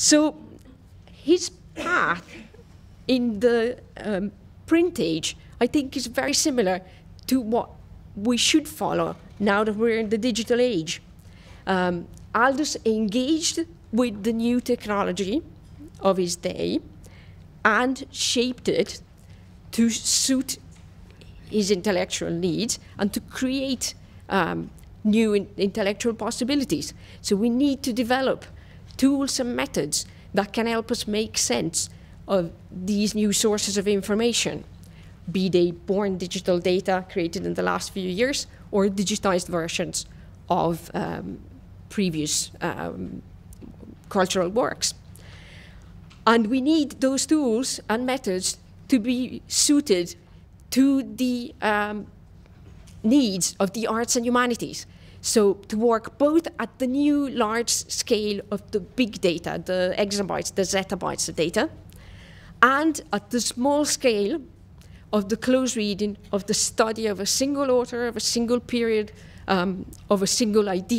So his path in the um, print age, I think, is very similar to what we should follow now that we're in the digital age. Um, Aldus engaged with the new technology of his day and shaped it to suit his intellectual needs and to create um, new in intellectual possibilities. So we need to develop tools and methods that can help us make sense of these new sources of information, be they born digital data created in the last few years or digitized versions of um, previous um, cultural works. And we need those tools and methods to be suited to the um, needs of the arts and humanities. So to work both at the new large scale of the big data, the exabytes, the zettabytes of data, and at the small scale of the close reading of the study of a single author, of a single period, um, of a single idea.